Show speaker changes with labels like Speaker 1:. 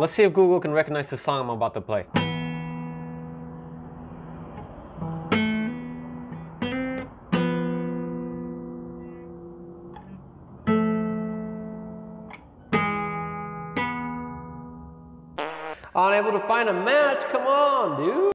Speaker 1: Let's see if Google can recognize the song I'm about to play. Unable to find a match? Come on, dude.